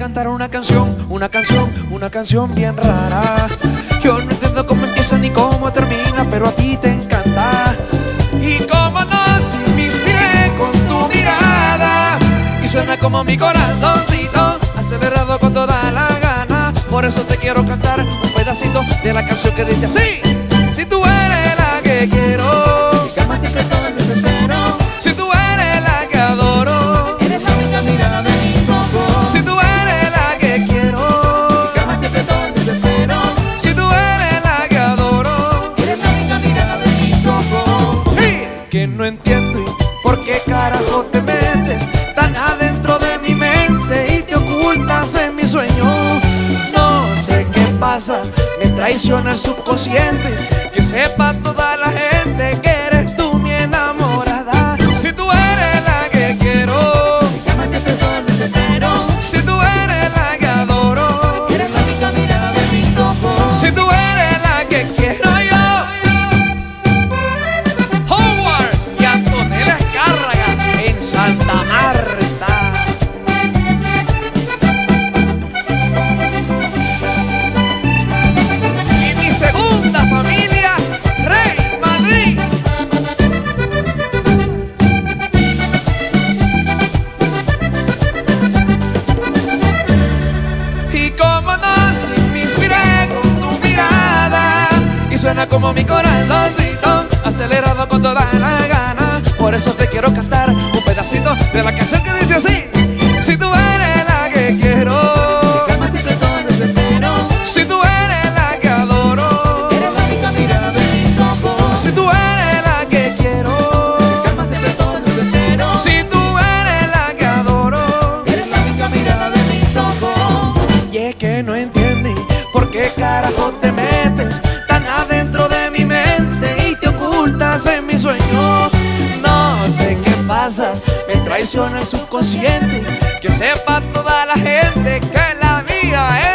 cantar una canción, una canción, una canción bien rara. Yo no entiendo cómo empieza ni cómo termina, pero a ti te encanta. Y cómo no, si me inspiré con tu mirada. Y suena como mi corazoncito, acelerado con toda la gana. Por eso te quiero cantar un pedacito de la canción que dice así. Si tú eres la que quiero, Mi cama siempre Que no entiendo por qué carajo te metes tan adentro de mi mente y te ocultas en mi sueño. No sé qué pasa, me traiciona el subconsciente. Que sepa toda la gente que suena como mi corazoncito Acelerado con toda la gana Por eso te quiero cantar un pedacito de la canción que dice así Si tú eres la que quiero Mi cama siempre todo en desespero. Si tú eres la que adoro Eres la única mirada de mis ojos. Si tú eres la que quiero Mi cama siempre todo en desespero. Si tú eres la que adoro Eres la única mirada de mis ojos. Y es que no entiende me traiciona el subconsciente. Que sepa toda la gente que la mía eres